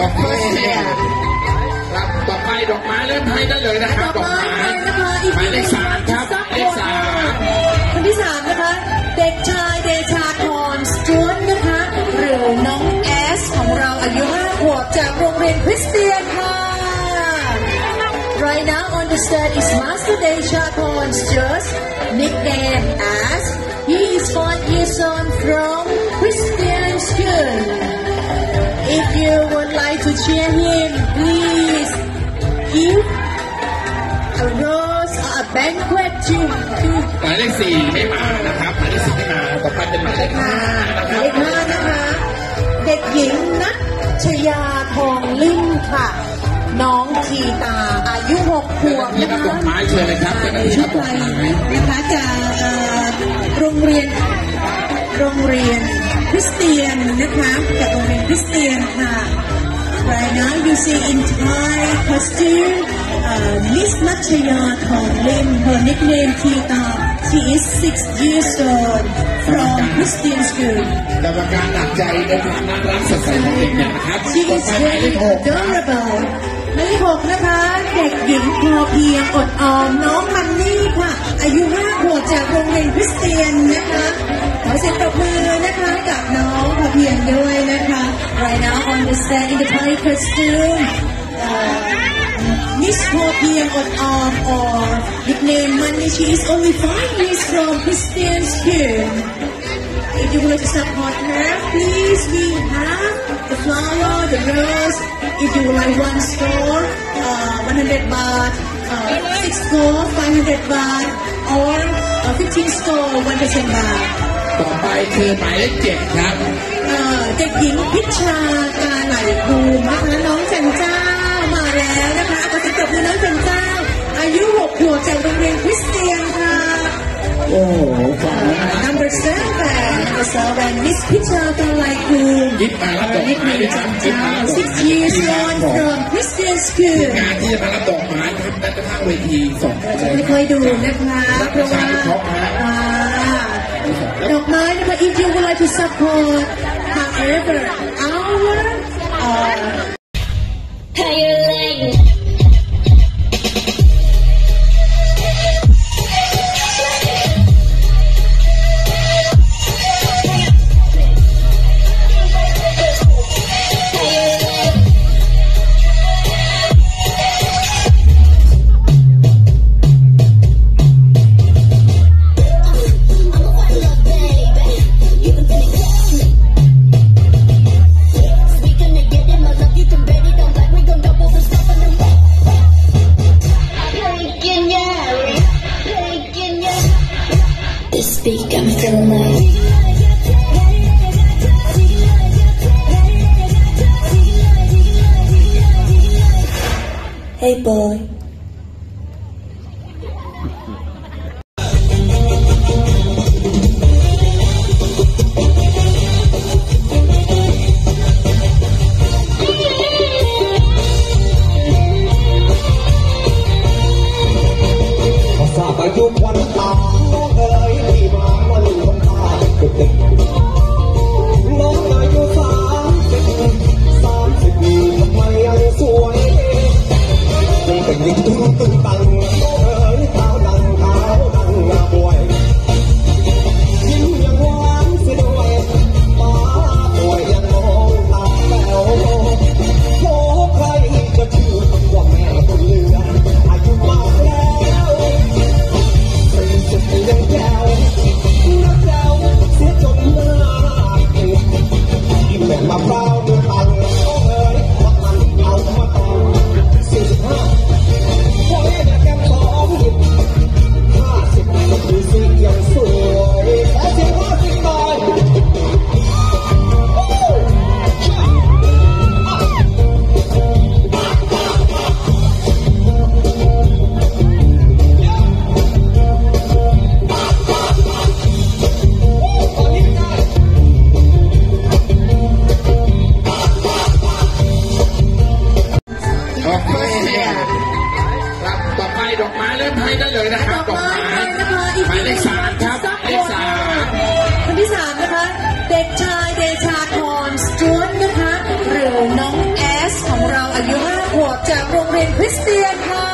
โอเคครับต่อไปดอกไม้เริ่มให้ได้เลยนะครับต่ดออกมาไม้นะคะอีกหมายเลขสามครับหมายเลขสามคนที่สามนะคะ เด็กชายเดชาธรสจวนนะคะ หรือน้องแอสของเราอายุห้าขวบจากโรงเรียนคริสเตียนค่ะ Right now on the stage is Master Desha Thorn Stewart, nicknamed as he is five years old from Christian School. If you would like to cheer him, please give a rose or a banquet to, to หมายเลขสี่ไม่มานะครับหมายเลขสี่ไม่มาต่อไปเป็นหมายเลขห้านะคหรัมายเลขห้านะคะ เด็กหญิงนัชยาทองลิ่มค่ะ น้องทีตาอายุหกขวบที่นะรับดคะอกไม้เชิญเลยครับเจ้าหน้าที่ชุรัดบดอไทกยไม้นะคะจากเอ่อโรงเรียนโรงเรียนคริสเตียนนะคะจากโรงเรียนคริสเตียนค่ะ Right now you see in Thai costume uh, Miss Nachaya Thong Lim her nickname Tita she is six years old from Christian school กรรมการหนักใจในความน่ารักสดใสของเด็กเนี่ยนะครับ She ต่อ is ไปหมายเล very ขหก adorable หมายเลขหกนะคะ เด็กหญิงพอเพียงอดออมน้องมันนี่ค่ะ อายุห้าขวบจากโรงเรียนคริสเตียนนะคะ ขอเสียงปรบมือนะคะให้กับน้องพอเพียงด้วย understand in the Thai costume. Uh, Miss Scorpion on arm or nickname Money. She is only five years from Christian School. If you would like to support her, please we have the flower, the rose. If you would like one store, uh, 100 baht, uh, six store, 500 baht, or uh, 15 store, 100 baht. ต่อไปคือหมายเลขเจ็ดครับเอ่อเด็กหญิงพิชากาไหลภูมินะคะน้องจันเจ้ามาแล้วนะคะเอาสิงตบมือน้องจันเจ้า อายุหกขวบจากโรงเรียนคริสเตียนค่ะ โอ้โหฟังแล้วนะ number seven number seven Miss พิชากาไหลภูมิยิ้มารับดอกนิดไม้หนึ่งด้วยจักันนยิ้มเจ้ารับดอก six ไม้ years ทีมงาน old ของ from Christian school งานที่จะมารับดอกไม้ครับด้านข้างเวทีสองท่านเลยไม่เคยดูนะคะ เพราะว่าอ่า ดอกไม้นะคะ if you would like to support however our Hey, boy. อายุ5ขวบจากโรงเรียนคริสเตียนค่ะ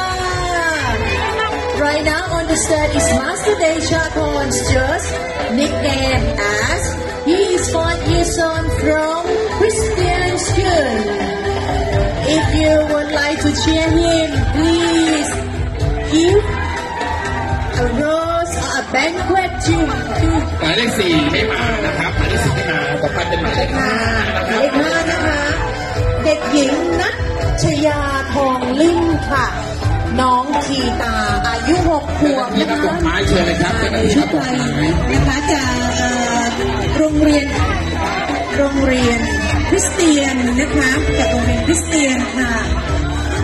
Right now on the stage is Master Deja Pons, just nicknamed as he is five years old from Christian School. If you would like to cheer him, please give a rose or a banquet to. หมายเลขสี่ไม่มานะครับหมายเลขสี่ไม่มาต่อไปเป็นหมายเลขห้า ชยาทองลิ่มค่ะ น้องทีตาอายุหกขวบนะคะดอกไม้เชิญเลยครับเจ้าหน้าที่ชุดบดอไทกยนะคะจากโรงเรียนโรงเรียนคริสเตียนนะคะจากโรงเรียนคริสเตียนค่ะ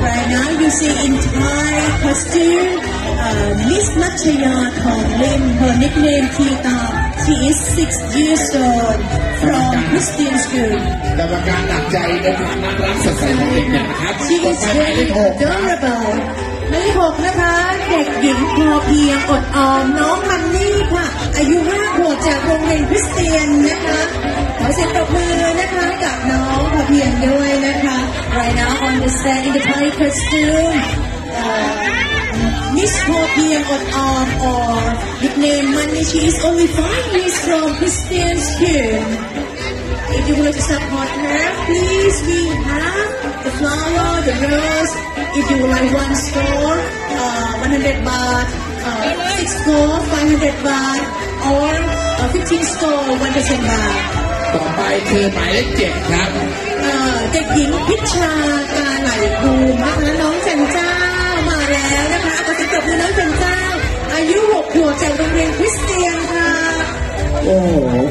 Right now you see in Thai costume uh, Miss Natchaya Thong Lim her nickname Tita she is six years old from Christian school กรรมการหนักใจในควาน่ารักสดใสของเด็กนะครับ She is very adorable หมายเลขหกนะคะ เด็กหญิงพอเพียงอดออมน้องมันนี่ค่ะ อายุห้าขวบจากโรงเรียนคริสเตียนนะคะ ขอเสียงปรบมือนะคะกับน้องพอเพียงด้วยนะคะ Right now on the stand in the Thai costume uh, Miss พอเพียงอดออม or nickname Money she is only five years from Christian school If you would like to support her, please we have the flower, the rose. If you would like one score, uh, 100 baht, uh, six score, 500 baht, or uh, 15 score, 1% baht. ต่อไปคือหมายเลขเจ็ดครับ เอ่อเด็กหญิงพิชาการไหลภูมินะคะน้องจันเจ้ามา แล้วนะคะขอเสียงปรบมือน้องจันเจ้า อายุหกขวบจากโรงเรียนคริสเตียนค่ะ โอ้โห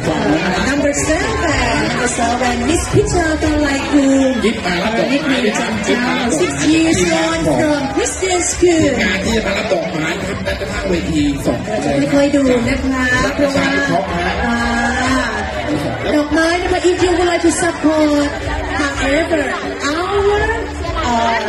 ฟังแล้วนะ Number seven, number seven, Miss Picha Kalaikum. ยิบมารับดอกไม้ด้วยครับยิบมารับดอก Six ไม้ years ที่งาน old ของ from Christian school. งานที่จะมารับดอกไม้ทำได้กระทั่งเวทีส่งให้เลยไม่เคยดูนะคะเพราะว่าอ่าดอกไม้นะคะ if you would like to support however our uh,